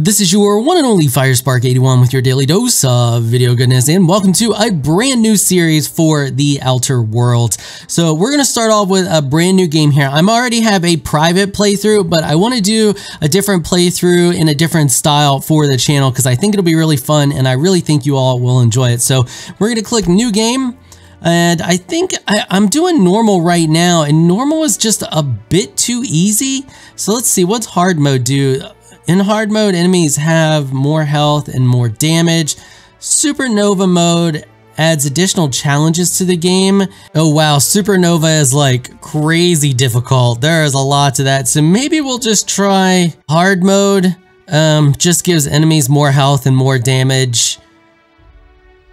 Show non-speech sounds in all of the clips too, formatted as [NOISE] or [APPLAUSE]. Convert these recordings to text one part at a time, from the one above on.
This is your one and only Firespark81 with your daily dose of video goodness and welcome to a brand new series for the Outer Worlds. So we're going to start off with a brand new game here. I'm already have a private playthrough, but I want to do a different playthrough in a different style for the channel because I think it'll be really fun and I really think you all will enjoy it. So we're going to click new game. And I think I, am doing normal right now and normal is just a bit too easy. So let's see, what's hard mode do? In hard mode, enemies have more health and more damage. Supernova mode adds additional challenges to the game. Oh wow, Supernova is like crazy difficult. There is a lot to that. So maybe we'll just try hard mode. Um, just gives enemies more health and more damage.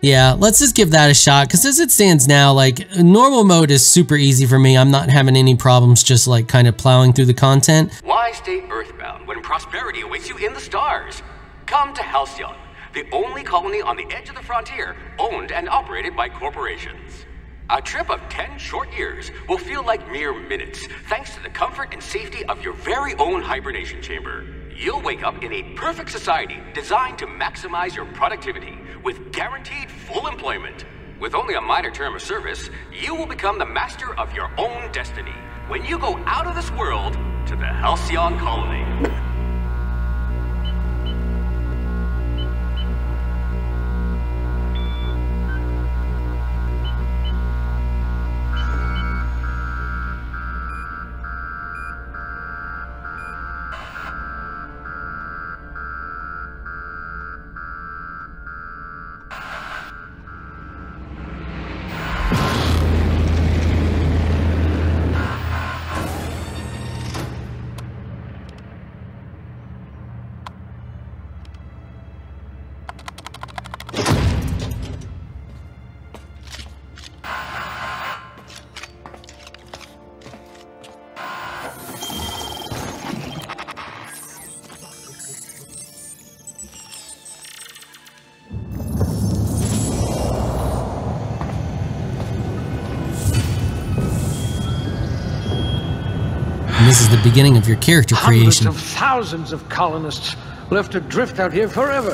Yeah, let's just give that a shot because as it stands now, like normal mode is super easy for me. I'm not having any problems just like kind of plowing through the content. Why stay earthbound when prosperity awaits you in the stars? Come to Halcyon, the only colony on the edge of the frontier owned and operated by corporations. A trip of 10 short years will feel like mere minutes thanks to the comfort and safety of your very own hibernation chamber. You'll wake up in a perfect society designed to maximize your productivity with guaranteed full employment. With only a minor term of service, you will become the master of your own destiny when you go out of this world to the Halcyon Colony. And this is the beginning of your character Hundreds creation. of thousands of colonists left to drift out here forever,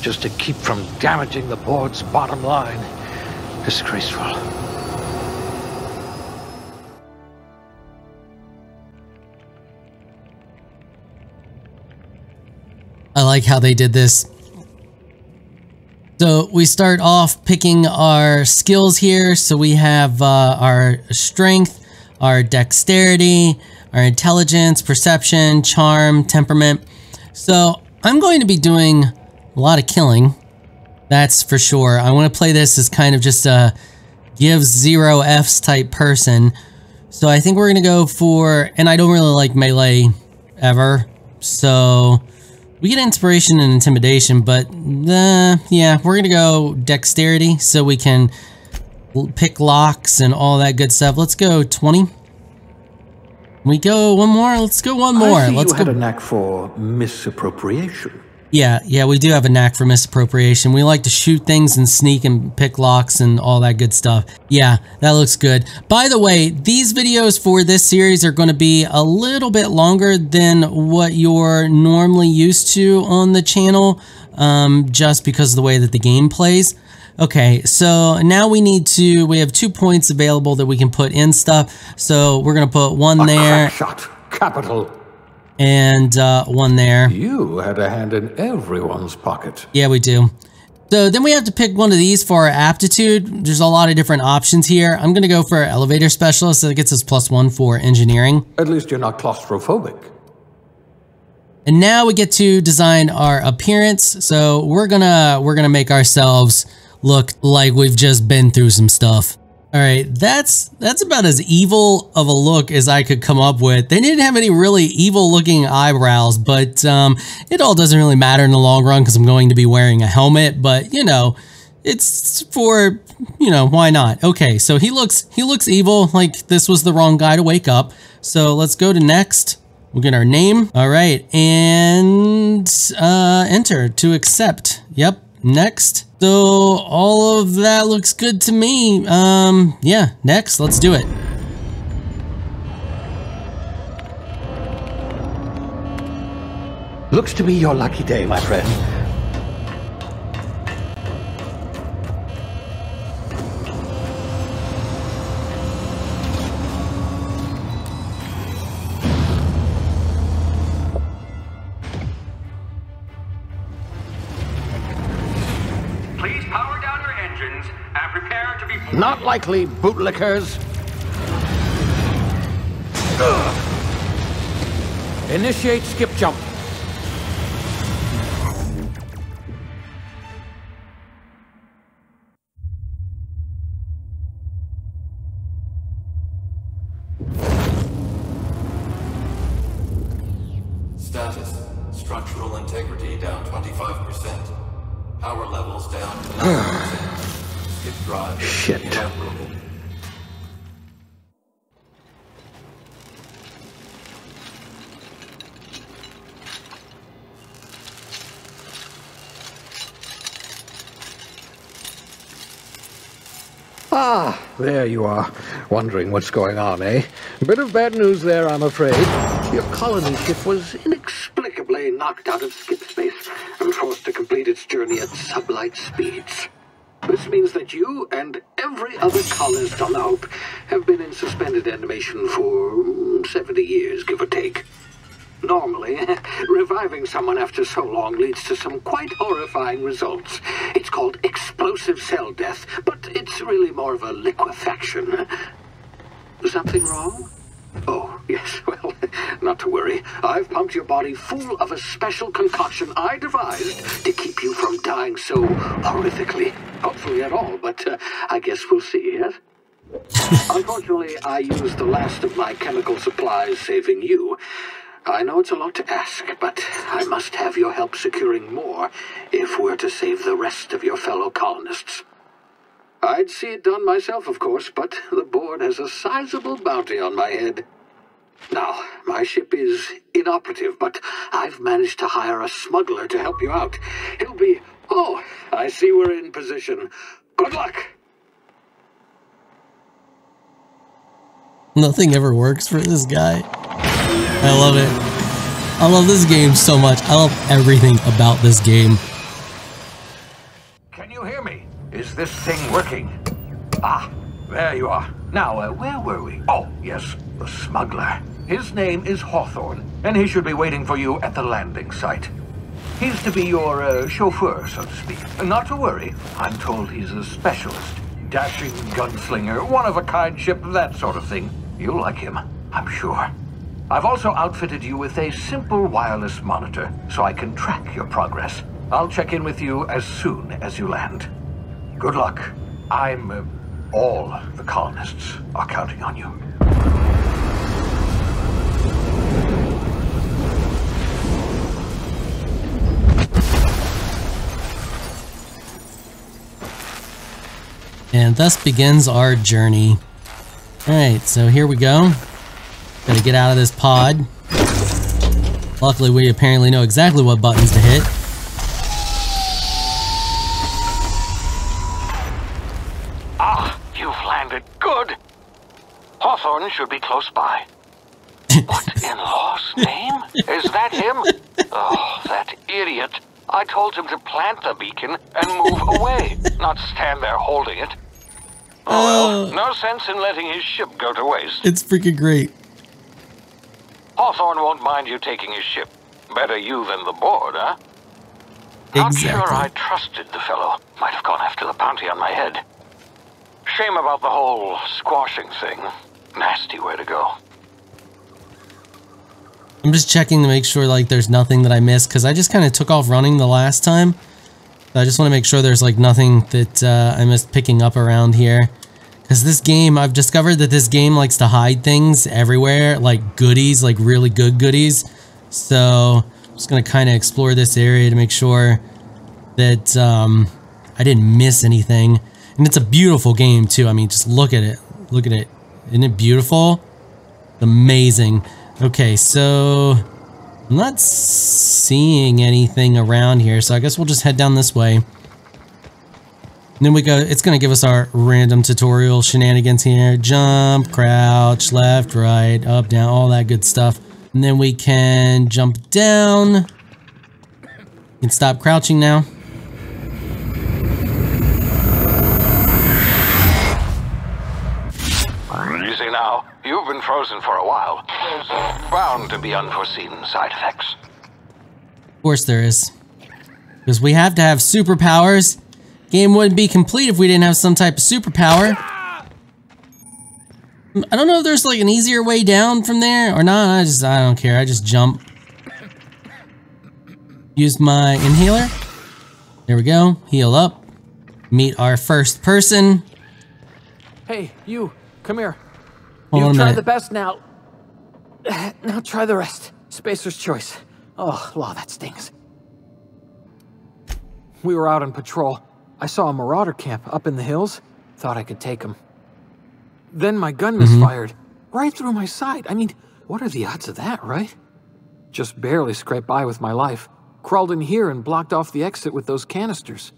just to keep from damaging the board's bottom line. Disgraceful. I like how they did this. So we start off picking our skills here. So we have uh, our strength, our dexterity, our intelligence, perception, charm, temperament. So I'm going to be doing a lot of killing. That's for sure. I want to play this as kind of just a give zero Fs type person. So I think we're going to go for, and I don't really like melee ever. So we get inspiration and intimidation, but yeah, we're going to go dexterity so we can pick locks and all that good stuff. Let's go 20. We go one more. Let's go one more. I see Let's you go. had a knack for misappropriation. Yeah, yeah, we do have a knack for misappropriation. We like to shoot things and sneak and pick locks and all that good stuff. Yeah, that looks good. By the way, these videos for this series are going to be a little bit longer than what you're normally used to on the channel, um, just because of the way that the game plays. Okay, so now we need to, we have two points available that we can put in stuff. So we're going to put one A there shot. Capital. and uh, one there. You had a hand in everyone's pocket. Yeah, we do. So then we have to pick one of these for our aptitude. There's a lot of different options here. I'm going to go for elevator specialist. That gets us plus one for engineering. At least you're not claustrophobic. And now we get to design our appearance. So we're gonna we're gonna make ourselves look like we've just been through some stuff. All right, that's that's about as evil of a look as I could come up with. They didn't have any really evil looking eyebrows, but um, it all doesn't really matter in the long run because I'm going to be wearing a helmet. But you know, it's for you know why not? Okay, so he looks he looks evil. Like this was the wrong guy to wake up. So let's go to next. We'll get our name. All right, and uh, enter to accept. Yep, next. So all of that looks good to me. Um, yeah, next, let's do it. Looks to be your lucky day, my friend. Likely, bootlickers. Initiate skip jump. Shit. Ah, there you are. Wondering what's going on, eh? Bit of bad news there, I'm afraid. Your colony ship was inexplicably knocked out of skip space and forced to complete its journey at sublight speeds. This means that you and every other colonist on the Hope have been in suspended animation for mm, 70 years, give or take. Normally, [LAUGHS] reviving someone after so long leads to some quite horrifying results. It's called explosive cell death, but it's really more of a liquefaction. Something wrong? Oh, yes, [LAUGHS] well, not to worry. I've pumped your body full of a special concoction I devised to keep you from dying so horrifically. Hopefully at all, but uh, I guess we'll see, yes? [LAUGHS] Unfortunately, I used the last of my chemical supplies saving you. I know it's a lot to ask, but I must have your help securing more if we're to save the rest of your fellow colonists. I'd see it done myself, of course, but the board has a sizable bounty on my head. Now, my ship is inoperative, but I've managed to hire a smuggler to help you out. He'll be... Oh, I see we're in position. Good luck! Nothing ever works for this guy. I love it. I love this game so much. I love everything about this game. Can you hear me? Is this thing working? Ah, there you are. Now, uh, where were we? Oh, yes, the smuggler. His name is Hawthorne, and he should be waiting for you at the landing site. He's to be your uh, chauffeur, so to speak. Not to worry, I'm told he's a specialist. Dashing gunslinger, one-of-a-kind ship, that sort of thing. You'll like him, I'm sure. I've also outfitted you with a simple wireless monitor, so I can track your progress. I'll check in with you as soon as you land. Good luck. I'm... Uh, all the colonists are counting on you. And thus begins our journey. Alright, so here we go. Gotta get out of this pod. Luckily, we apparently know exactly what buttons to hit. Should be close by. [LAUGHS] what in law's name? Is that him? Oh, that idiot. I told him to plant the beacon and move away, not stand there holding it. Oh, well, no sense in letting his ship go to waste. It's freaking great. Hawthorne won't mind you taking his ship. Better you than the board, huh? Exactly. Not sure I trusted the fellow. Might have gone after the bounty on my head. Shame about the whole squashing thing. Nasty way to go. I'm just checking to make sure like there's nothing that I missed because I just kind of took off running the last time. I just want to make sure there's like nothing that uh, I missed picking up around here. Because this game, I've discovered that this game likes to hide things everywhere, like goodies, like really good goodies. So I'm just going to kind of explore this area to make sure that um, I didn't miss anything. And it's a beautiful game too. I mean, just look at it. Look at it. Isn't it beautiful? Amazing. Okay, so I'm not seeing anything around here, so I guess we'll just head down this way. And then we go, it's going to give us our random tutorial shenanigans here. Jump, crouch, left, right, up, down, all that good stuff. And then we can jump down. can stop crouching now. You've been frozen for a while. There's bound to be unforeseen side effects. Of course there is. Because we have to have superpowers. Game wouldn't be complete if we didn't have some type of superpower. Mm, I don't know if there's like an easier way down from there or not. I just, I don't care. I just jump. Use my inhaler. There we go. Heal up. Meet our first person. Hey, you, come here. Hold you try minute. the best now. [SIGHS] Now try the rest. Spacer's choice. Oh, law, that stings. We were out on patrol. I saw a marauder camp up in the hills. Thought I could take him. Then my gun Mm-hmm. misfired. Right through my side. I mean, what are the odds of that, right? Just barely scraped by with my life. Crawled in here and blocked off the exit with those canisters.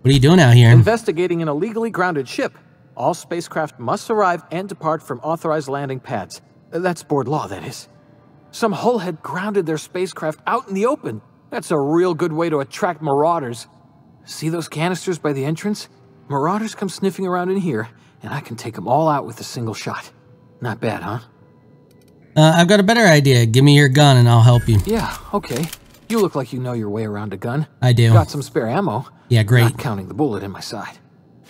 What are you doing out here? Investigating an illegally grounded ship. All spacecraft must arrive and depart from authorized landing pads. That's board law, that is. Some hull had grounded their spacecraft out in the open. That's a real good way to attract marauders. See those canisters by the entrance? Marauders come sniffing around in here, and I can take them all out with a single shot. Not bad, huh? Uh, I've got a better idea. Give me your gun and I'll help you. Yeah, okay. You look like you know your way around a gun. I do. Got some spare ammo. Yeah, great. Not counting the bullet in my side.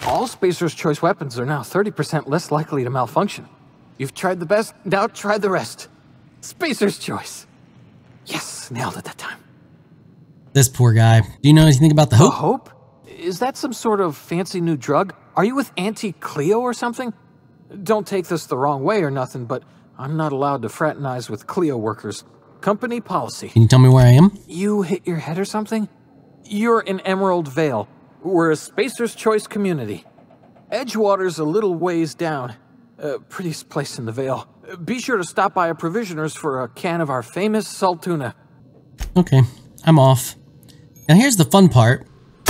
All Spacer's Choice weapons are now 30% less likely to malfunction. You've tried the best, now try the rest. Spacer's Choice. Yes, nailed it that time. This poor guy. Do you know anything about the The hope? Hope? Is that some sort of fancy new drug? Are you with Auntie Cleo or something? Don't take this the wrong way or nothing, but I'm not allowed to fraternize with Cleo workers. Company policy. Can you tell me where I am? You hit your head or something? You're in Emerald Vale. We're a Spacer's Choice community. Edgewater's a little ways down. Uh, prettiest place in the Vale. Be sure to stop by a provisioner's for a can of our famous salt tuna. Okay, I'm off. Now here's the fun part. [LAUGHS]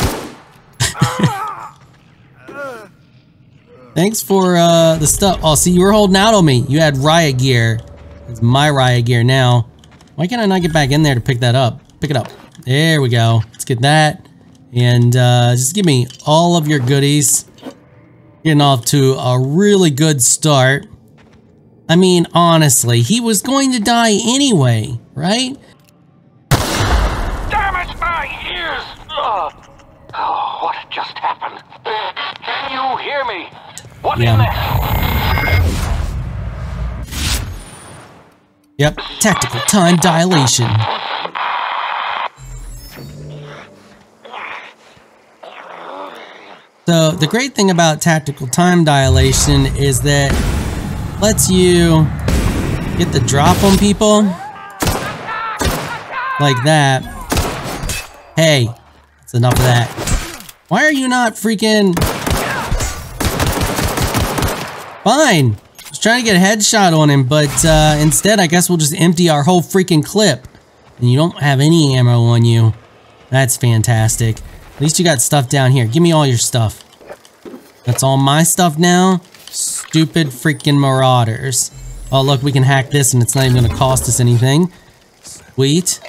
Thanks for uh, the stuff. Oh, see, you were holding out on me. You had riot gear. It's my riot gear now. Why can't I not get back in there to pick that up? Pick it up. There we go. Let's get that. And uh, just give me all of your goodies. Getting off to a really good start. I mean, honestly, he was going to die anyway, right? Damn it, my ears! Ugh. Oh, what just happened? Can you hear me? What Yeah. in the hell? Yep, tactical time dilation. So the great thing about tactical time dilation is that lets you get the drop on people like that. Hey, that's enough of that. Why are you not freaking Fine. I was trying to get a headshot on him, but uh, instead I guess we'll just empty our whole freaking clip. And you don't have any ammo on you. That's fantastic. At least you got stuff down here. Give me all your stuff. That's all my stuff now. Stupid freaking marauders. Oh, look, we can hack this and it's not even going to cost us anything. Sweet.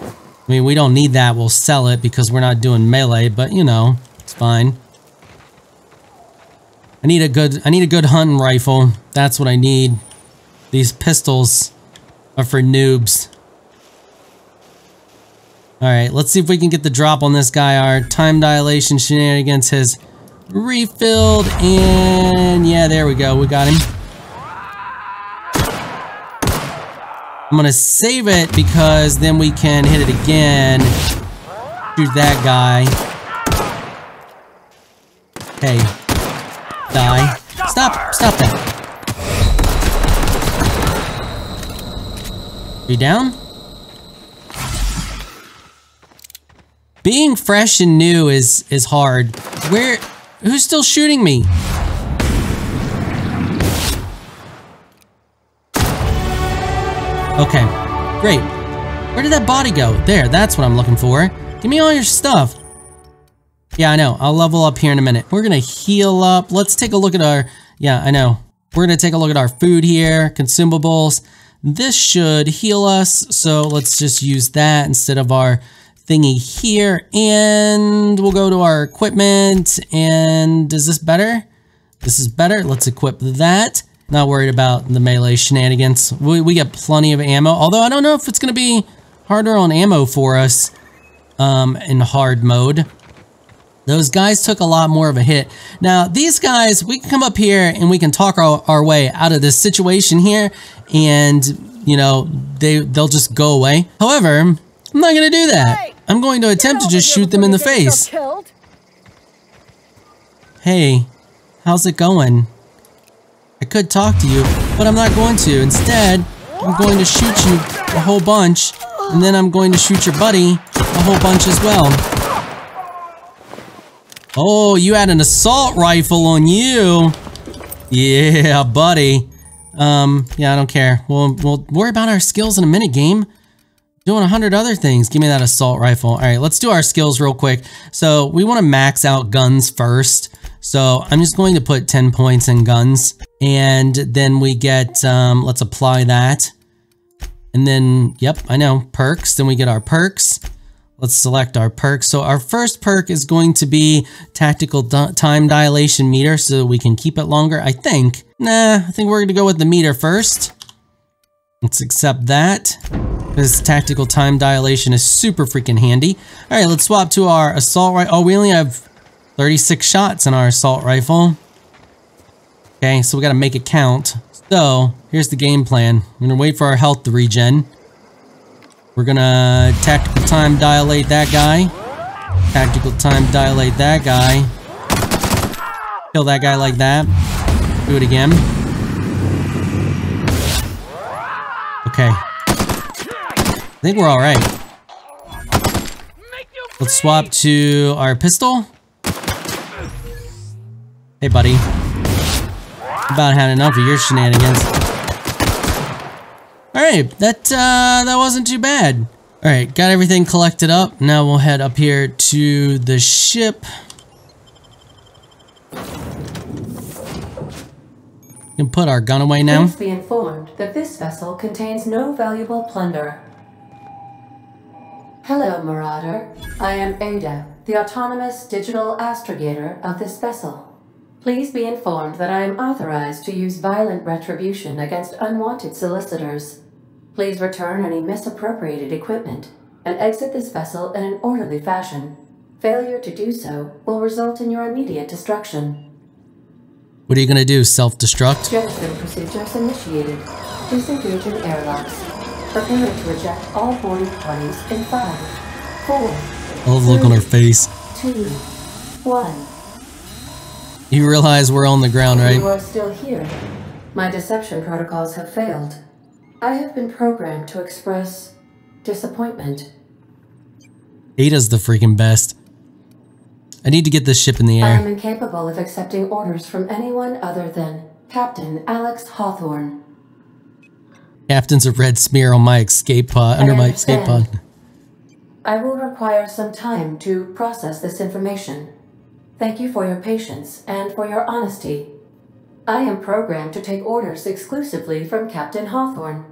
I mean, we don't need that. We'll sell it because we're not doing melee, but you know, it's fine. I need a good I need a good hunting rifle. That's what I need. These pistols are for noobs. Alright, let's see if we can get the drop on this guy. Our time dilation shenanigans has refilled and yeah, there we go. We got him. I'm gonna save it because then we can hit it again. Shoot that guy. Hey, die. Stop, stop that. You down? Being fresh and new is is hard. Where who's still shooting me? Okay. Great. Where did that body go? There, that's what I'm looking for. Give me all your stuff. Yeah, I know. I'll level up here in a minute. We're gonna heal up. Let's take a look at our... Yeah, I know. We're gonna take a look at our food here, consumables. This should heal us, so let's just use that instead of our thingy here and we'll go to our equipment and is this better? This is better. Let's equip that. Not worried about the melee shenanigans. We, we get plenty of ammo, although I don't know if it's going to be harder on ammo for us um, in hard mode. Those guys took a lot more of a hit. Now, these guys, we can come up here and we can talk our, our way out of this situation here and, you know, they, they'll just go away. However, I'm not going to do that. I'm going to attempt to just shoot them in the face. Hey, how's it going? I could talk to you, but I'm not going to. Instead, I'm going to shoot you a whole bunch, and then I'm going to shoot your buddy a whole bunch as well. Oh, you had an assault rifle on you. Yeah, buddy. Um, yeah, I don't care. We'll, we'll worry about our skills in a minute, game. Doing a hundred other things. Give me that assault rifle. All right, let's do our skills real quick. So we want to max out guns first. So I'm just going to put 10 points in guns. And then we get, um, let's apply that. And then, yep, I know, perks. Then we get our perks. Let's select our perk. So our first perk is going to be tactical time dilation meter so we can keep it longer. I think. Nah, I think we're going to go with the meter first. Let's accept that. Because tactical time dilation is super freaking handy. All right, let's swap to our assault rifle. Oh, we only have 36 shots in our assault rifle. Okay, so we got to make it count. So, here's the game plan. We're going to wait for our health to regen. We're gonna tactical time dilate that guy. Tactical time dilate that guy. Kill that guy like that. Do it again. Okay. I think we're alright. Let's swap to our pistol. Hey, buddy. About had enough of your shenanigans. All right, that uh, that wasn't too bad. All right, got everything collected up. Now we'll head up here to the ship. We can put our gun away now. Please be informed that this vessel contains no valuable plunder. Hello, Marauder. I am Ada, the autonomous digital astrogator of this vessel. Please be informed that I am authorized to use violent retribution against unwanted solicitors. Please return any misappropriated equipment and exit this vessel in an orderly fashion. Failure to do so will result in your immediate destruction. What are you gonna do, self-destruct? Jettison procedures initiated. Disengage in airlocks. Preparing to eject all boarding parties in five, four. I love the look on her face. Two, one. You realize we're on the ground, right? You are still here. My deception protocols have failed. I have been programmed to express disappointment. Ada's the freaking best. I need to get this ship in the air. I am incapable of accepting orders from anyone other than Captain Alex Hawthorne. Captain's a red smear on my escape pod, under my escape pod. I will require some time to process this information. Thank you for your patience and for your honesty. I am programmed to take orders exclusively from Captain Hawthorne.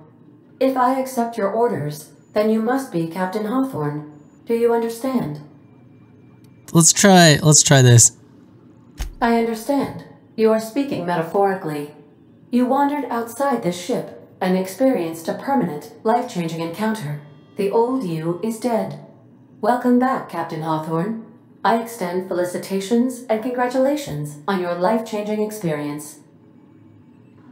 If I accept your orders, then you must be Captain Hawthorne. Do you understand? Let's try, let's try this. I understand. You are speaking metaphorically. You wandered outside this ship and experienced a permanent, life-changing encounter. The old you is dead. Welcome back, Captain Hawthorne. I extend felicitations and congratulations on your life-changing experience.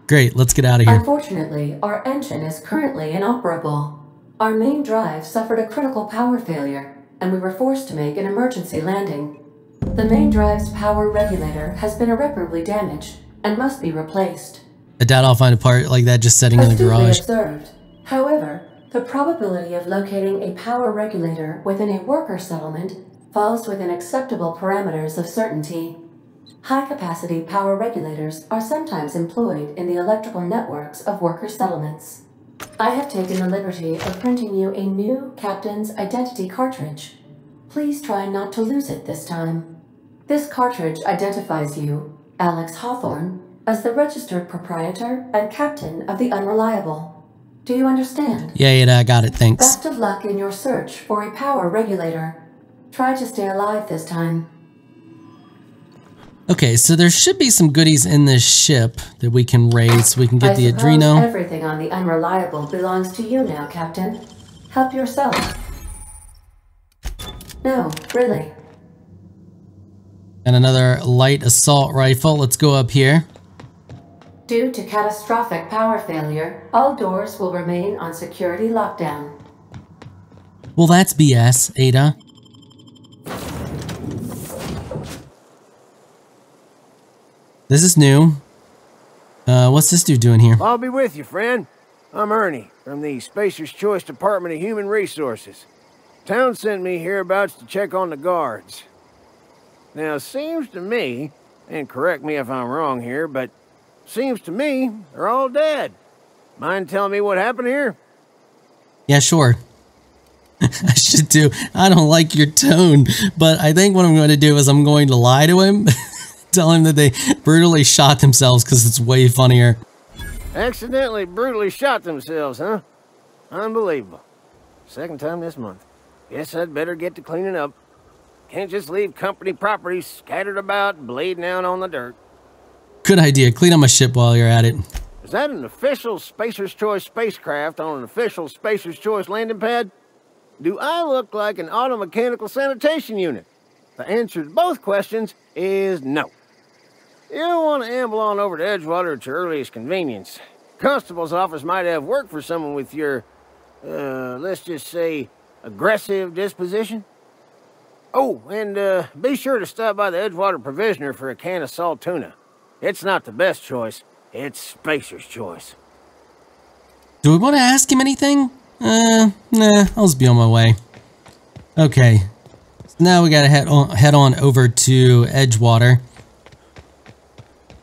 Great, let's get out of here. Unfortunately, our engine is currently inoperable. Our main drive suffered a critical power failure, and we were forced to make an emergency landing. The main drive's power regulator has been irreparably damaged and must be replaced. I doubt I'll find a part like that just sitting in the garage. observed. However, the probability of locating a power regulator within a worker settlement falls within acceptable parameters of certainty. High-capacity power regulators are sometimes employed in the electrical networks of worker settlements. I have taken the liberty of printing you a new Captain's Identity cartridge. Please try not to lose it this time. This cartridge identifies you, Alex Hawthorne, as the registered proprietor and captain of the Unreliable. Do you understand? Yeah, yeah, I got it. Thanks. Best of luck in your search for a power regulator. Try to stay alive this time. Okay, so there should be some goodies in this ship that we can raid so we can get I the Adreno. everything on the Unreliable belongs to you now, Captain. Help yourself. No, really. And another light assault rifle. Let's go up here. Due to catastrophic power failure, all doors will remain on security lockdown. Well, that's BS, Ada. This is new. Uh, what's this dude doing here? I'll be with you, friend. I'm Ernie from the Spacer's Choice Department of Human Resources. Town sent me hereabouts to check on the guards. Now, it seems to me, and correct me if I'm wrong here, but seems to me they're all dead. Mind telling me what happened here? Yeah, sure. [LAUGHS] I should do. I don't like your tone, but I think what I'm going to do is I'm going to lie to him, [LAUGHS] tell him that they brutally shot themselves because it's way funnier. Accidentally brutally shot themselves, huh? Unbelievable. Second time this month. Guess I'd better get to cleaning up. Can't just leave company property scattered about, bleeding out on the dirt. Good idea. Clean up my ship while you're at it. Is that an official Spacer's Choice spacecraft on an official Spacer's Choice landing pad? Do I look like an automechanical sanitation unit? The answer to both questions is no. You want to amble on over to Edgewater at your earliest convenience. Constable's office might have work for someone with your, uh, let's just say, aggressive disposition. Oh, and uh, be sure to stop by the Edgewater Provisioner for a can of salt tuna. It's not the best choice, it's Spacer's choice. Do we want to ask him anything? Uh, nah, I'll just be on my way. Okay. So now we gotta head on, head on over to Edgewater.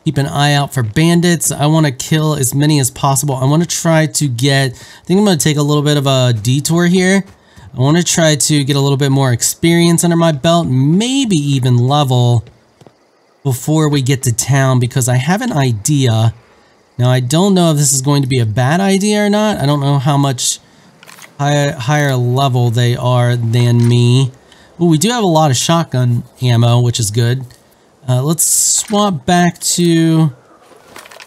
Keep an eye out for bandits. I want to kill as many as possible. I want to try to get... I think I'm going to take a little bit of a detour here. I want to try to get a little bit more experience under my belt. Maybe even level before we get to town because I have an idea. Now, I don't know if this is going to be a bad idea or not. I don't know how much higher, higher level they are than me. Well, we do have a lot of shotgun ammo, which is good. Uh, let's swap back to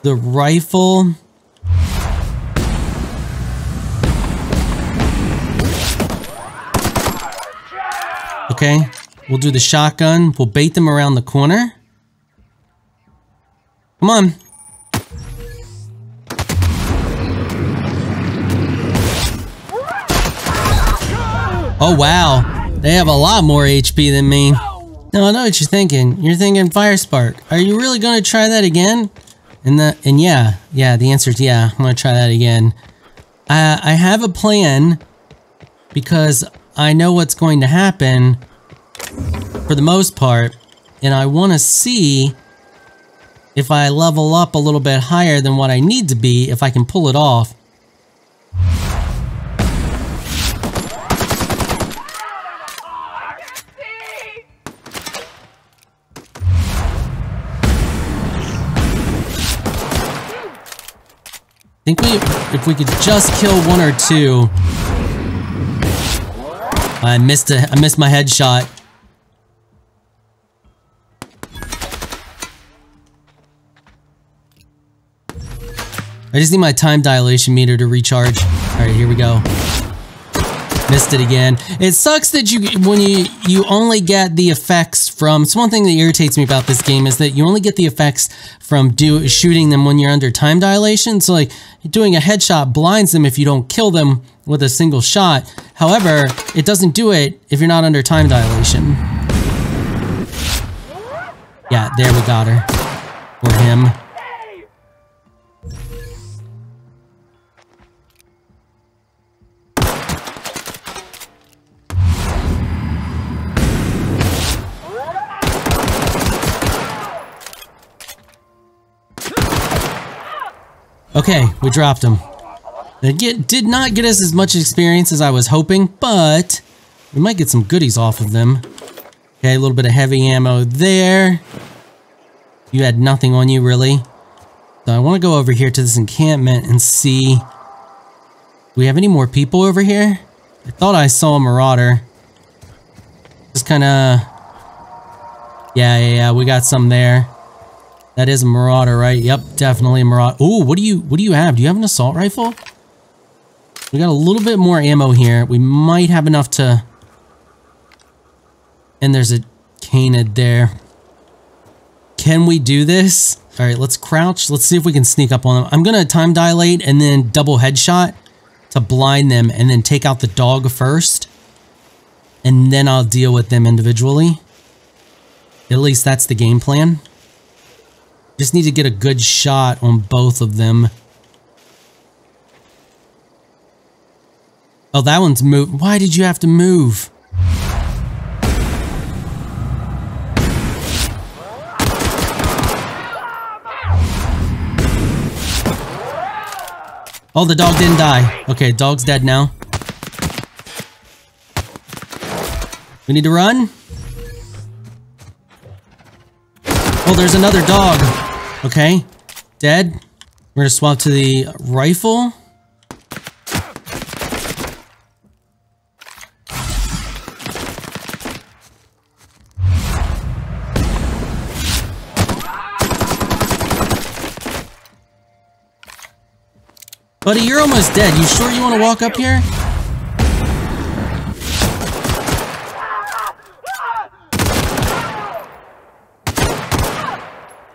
the rifle. Okay, we'll do the shotgun. We'll bait them around the corner. Come on. Oh, wow. They have a lot more HP than me. No, I know what you're thinking. You're thinking Fire Spark. Are you really going to try that again? And the and yeah, yeah, the answer is yeah. I'm going to try that again. I, I have a plan because I know what's going to happen for the most part. And I want to see if I level up a little bit higher than what I need to be, if I can pull it off. I think we, if we could just kill one or two. I missed a, I missed my headshot. I just need my time dilation meter to recharge. All right, here we go. Missed it again. It sucks that you when you you only get the effects from. It's one thing that irritates me about this game is that you only get the effects from do shooting them when you're under time dilation. So like doing a headshot blinds them if you don't kill them with a single shot. However, it doesn't do it if you're not under time dilation. Yeah, there we got her. Or him. Okay, we dropped him. It did not get us as much experience as I was hoping, but we might get some goodies off of them. Okay, a little bit of heavy ammo there. You had nothing on you, really. So I want to go over here to this encampment and see Do we have any more people over here? I thought I saw a marauder. Just kind of... Yeah, yeah, yeah, we got some there. That is a marauder, right? Yep, definitely a marauder. Oh, what do you what do you have? Do you have an assault rifle? We got a little bit more ammo here. We might have enough to... And there's a canid there. Can we do this? All right, let's crouch. Let's see if we can sneak up on them. I'm going to time dilate and then double headshot to blind them and then take out the dog first. And then I'll deal with them individually. At least that's the game plan. Just need to get a good shot on both of them. Oh, that one's moved. Why did you have to move? Oh, the dog didn't die. Okay, dog's dead now. We need to run. Oh, there's another dog. Okay, dead. We're gonna swap to the rifle. Buddy, you're almost dead. You sure you want to walk up here?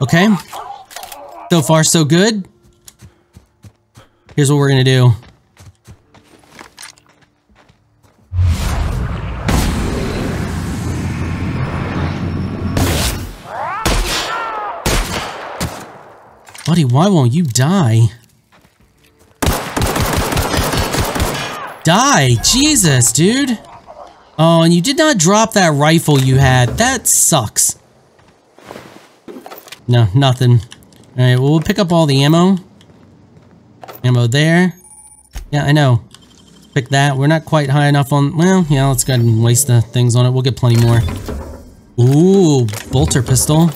Okay. So far, so good. Here's what we're gonna do. Buddy, why won't you die? Die! Jesus, dude! Oh, and you did not drop that rifle you had. That sucks. No, nothing. Alright, well, we'll pick up all the ammo. Ammo there. Yeah, I know. Pick that. We're not quite high enough on... Well, yeah, let's go ahead and waste the things on it. We'll get plenty more. Ooh, bolter pistol.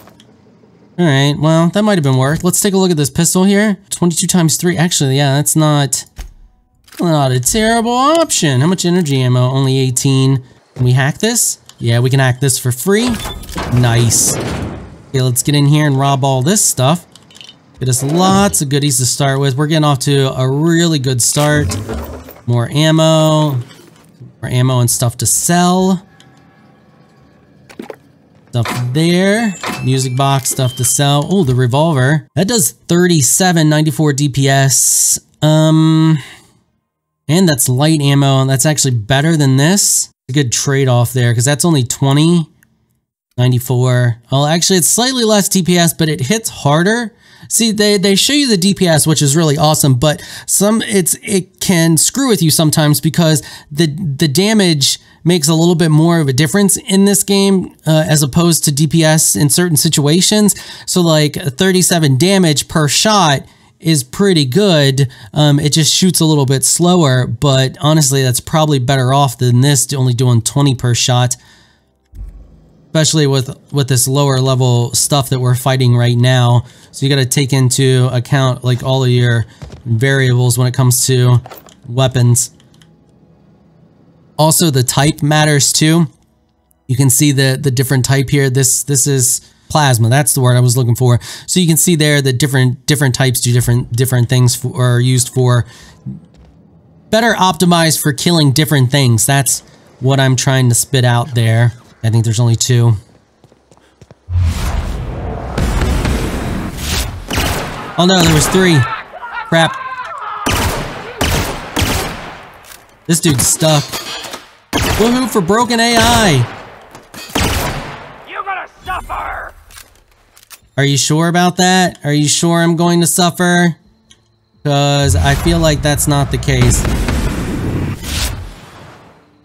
Alright, well, that might have been worth. Let's take a look at this pistol here. 22 times 3. Actually, yeah, that's not... Not a terrible option. How much energy ammo? Only 18. Can we hack this? Yeah, we can hack this for free. Nice. Okay, let's get in here and rob all this stuff. Get us lots of goodies to start with. We're getting off to a really good start. More ammo. More ammo and stuff to sell. Stuff there. Music box, stuff to sell. Oh, the revolver. That does 37, 94 DPS. Um... And that's light ammo. That's actually better than this. A good trade-off there because that's only 20. 94. Well, actually, it's slightly less DPS, but it hits harder. See, they, they show you the DPS, which is really awesome, but some it's it can screw with you sometimes because the the damage makes a little bit more of a difference in this game uh, as opposed to DPS in certain situations. So like 37 damage per shot is pretty good. Um, it just shoots a little bit slower, but honestly, that's probably better off than this only doing 20 per shot. Especially with, with this lower level stuff that we're fighting right now. So you got to take into account like all of your variables when it comes to weapons. Also, the type matters too. You can see the, the different type here. This, this is plasma. That's the word I was looking for. So you can see there that different different types do different different things for, are used for better optimized for killing different things. That's what I'm trying to spit out there. I think there's only two. Oh no, there was three. Crap. This dude's stuck. Woohoo for broken AI! You're gonna suffer! Are you sure about that? Are you sure I'm going to suffer? Because I feel like that's not the case.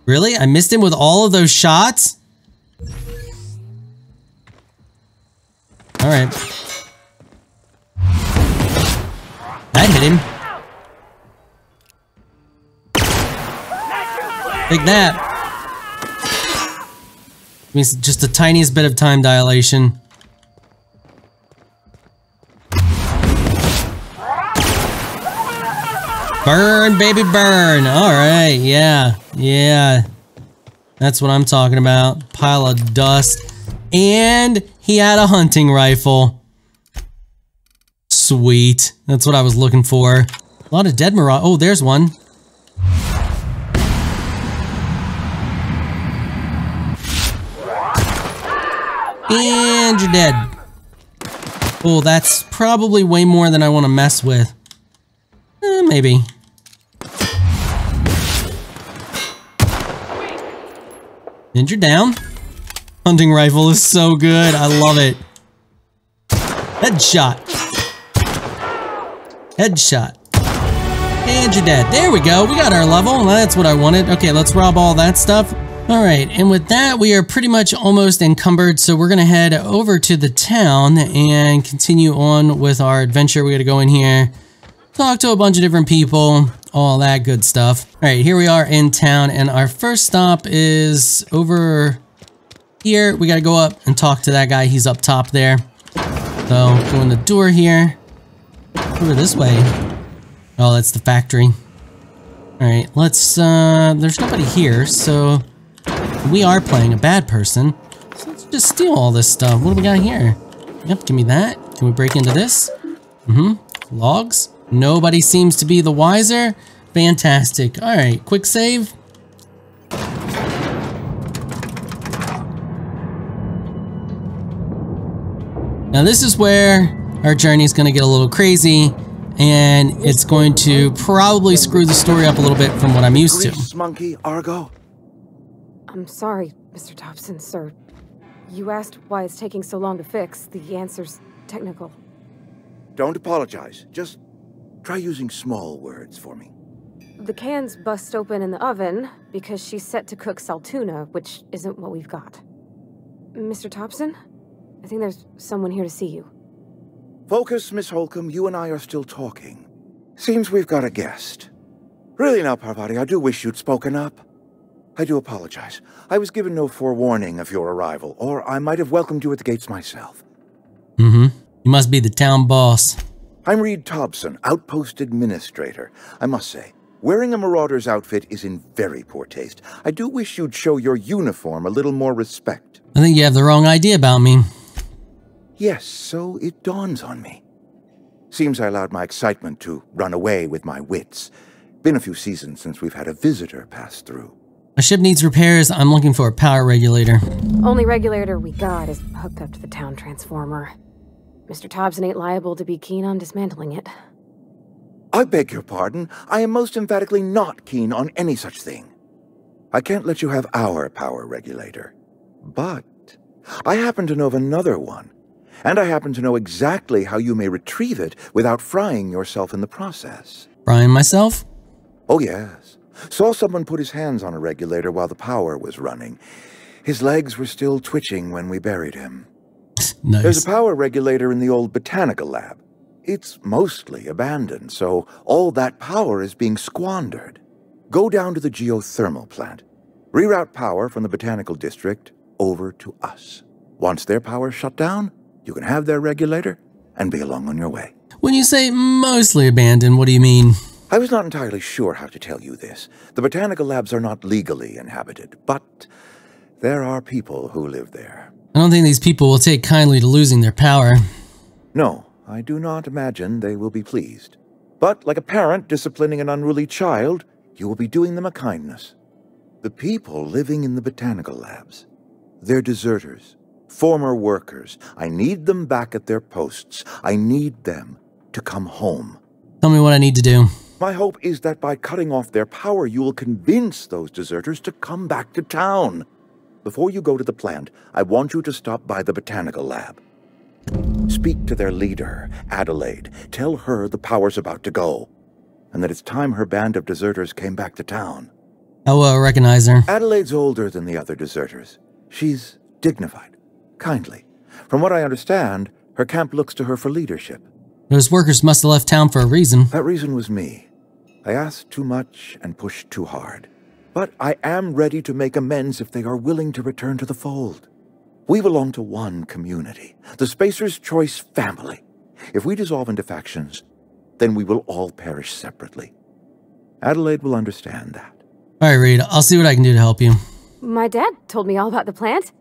Really? I missed him with all of those shots? Alright. That hit him. Take that. Means just the tiniest bit of time dilation. Burn, baby, burn. All right, yeah, yeah. That's what I'm talking about. Pile of dust. And he had a hunting rifle. Sweet. That's what I was looking for. A lot of dead mirage. Oh, there's one. And you're dead. Oh, that's probably way more than I want to mess with. Eh, maybe. Ninja down. Hunting rifle is so good. I love it. Headshot. Headshot. And you're dead. There we go. We got our level. That's what I wanted. Okay, let's rob all that stuff. All right, and with that, we are pretty much almost encumbered, so we're gonna head over to the town and continue on with our adventure. We gotta go in here, talk to a bunch of different people, all that good stuff. All right, here we are in town, and our first stop is over here. We gotta go up and talk to that guy. He's up top there. So, go in the door here. Over this way. Oh, that's the factory. All right, let's, uh, there's nobody here, so we are playing a bad person. So let's just steal all this stuff. What do we got here? Yep, give me that. Can we break into this? Mm-hmm. Logs? Nobody seems to be the wiser. Fantastic. All right, quick save. Now this is where our journey is going to get a little crazy and it's going to probably screw the story up a little bit from what I'm used to. Monkey, Argo. I'm sorry, Mr. Tobson, sir. You asked why it's taking so long to fix. The answer's technical. Don't apologize. Just try using small words for me. The can's bust open in the oven because she's set to cook saltuna, which isn't what we've got. Mr. Tobson? I think there's someone here to see you. Focus, Miss Holcomb. You and I are still talking. Seems we've got a guest. Really now, Parvati, I do wish you'd spoken up. I do apologize. I was given no forewarning of your arrival, or I might have welcomed you at the gates myself. Mm-hmm. You must be the town boss. I'm Reed Tobson, Outpost Administrator. I must say, wearing a Marauder's outfit is in very poor taste. I do wish you'd show your uniform a little more respect. I think you have the wrong idea about me. Yes, so it dawns on me. Seems I allowed my excitement to run away with my wits. Been a few seasons since we've had a visitor pass through. My ship needs repairs. I'm looking for a power regulator. Only regulator we got is hooked up to the town transformer. Mr. Tobson ain't liable to be keen on dismantling it. I beg your pardon. I am most emphatically not keen on any such thing. I can't let you have our power regulator. But I happen to know of another one, and I happen to know exactly how you may retrieve it without frying yourself in the process. Frying myself? Oh, yes. Saw someone put his hands on a regulator while the power was running. His legs were still twitching when we buried him. [LAUGHS] nice. There's a power regulator in the old botanical lab. It's mostly abandoned, so all that power is being squandered. Go down to the geothermal plant. Reroute power from the botanical district over to us. Once their power's shut down, you can have their regulator and be along on your way. When you say mostly abandoned, what do you mean? I was not entirely sure how to tell you this. The botanical labs are not legally inhabited, but there are people who live there. I don't think these people will take kindly to losing their power. No, I do not imagine they will be pleased. But like a parent disciplining an unruly child, you will be doing them a kindness. The people living in the botanical labs, they're deserters, former workers. I need them back at their posts. I need them to come home. Tell me what I need to do. My hope is that by cutting off their power, you will convince those deserters to come back to town. Before you go to the plant, I want you to stop by the botanical lab. Speak to their leader, Adelaide. Tell her the power's about to go, and that it's time her band of deserters came back to town. How will I uh, recognize her? Adelaide's older than the other deserters. She's dignified, kindly. From what I understand, her camp looks to her for leadership. Those workers must have left town for a reason. That reason was me. I asked too much and pushed too hard. But I am ready to make amends if they are willing to return to the fold. We belong to one community, the Spacer's Choice family. If we dissolve into factions, then we will all perish separately. Adelaide will understand that. All right, Reed, I'll see what I can do to help you. My dad told me all about the plant.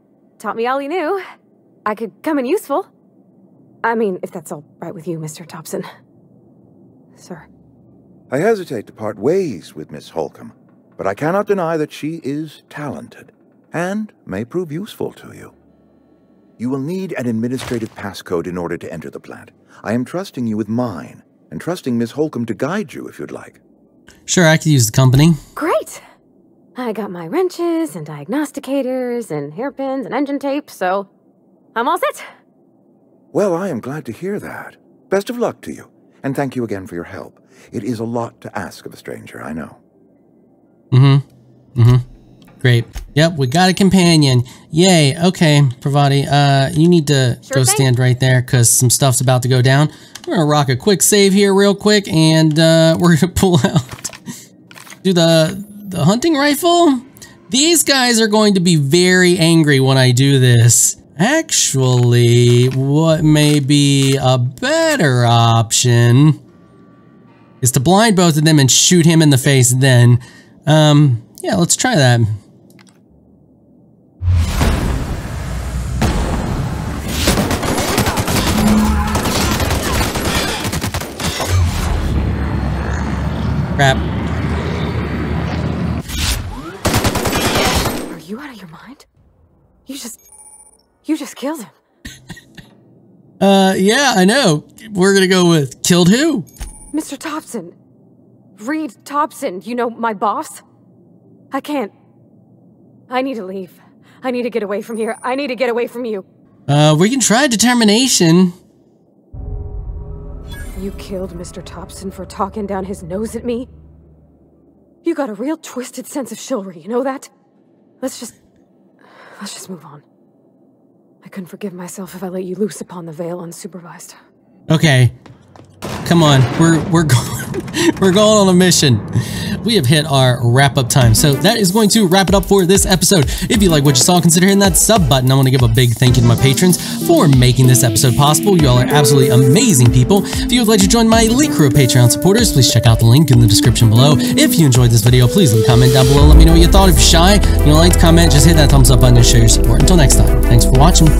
Taught me all he knew. I could come in useful. I mean, if that's all right with you, Mr. Tobson. Sir. I hesitate to part ways with Miss Holcomb, but I cannot deny that she is talented and may prove useful to you. You will need an administrative passcode in order to enter the plant. I am trusting you with mine, and trusting Miss Holcomb to guide you if you'd like. Sure, I could use the company. Great! I got my wrenches and diagnosticators and hairpins and engine tape, so I'm all set. Well, I am glad to hear that. Best of luck to you, and thank you again for your help. It is a lot to ask of a stranger, I know. Mm-hmm. Mm-hmm. Great. Yep, we got a companion. Yay. Okay, Parvati, uh, you need to Sure go thing. stand right there because some stuff's about to go down. We're gonna rock a quick save here real quick and uh, [LAUGHS] we're gonna pull out do the the hunting rifle. These guys are going to be very angry when I do this. Actually, what may be a better option is to blind both of them and shoot him in the face then. Um, yeah, let's try that. Crap. Are you out of your mind? You just. You just killed him. Uh, yeah, I know. We're gonna go with killed who? Mr. Tobson. Reed Tobson, you know, my boss? I can't. I need to leave. I need to get away from here. I need to get away from you. Uh, we can try determination. You killed Mr. Tobson for talking down his nose at me? You got a real twisted sense of chivalry, you know that? Let's just. Let's just move on. I couldn't forgive myself if I let you loose upon the Vale unsupervised. Okay. Come on, we're we're [LAUGHS] going we're going on a mission. We have hit our wrap up time. So that is going to wrap it up for this episode. If you like what you saw, consider hitting that sub button. I want to give a big thank you to my patrons for making this episode possible. You all are absolutely amazing people. If you would like to join my elite crew of Patreon supporters, please check out the link in the description below. If you enjoyed this video, please leave a comment down below. Let me know what you thought. If you're shy, you don't like to comment, just hit that thumbs up button and show your support. Until next time, thanks for watching.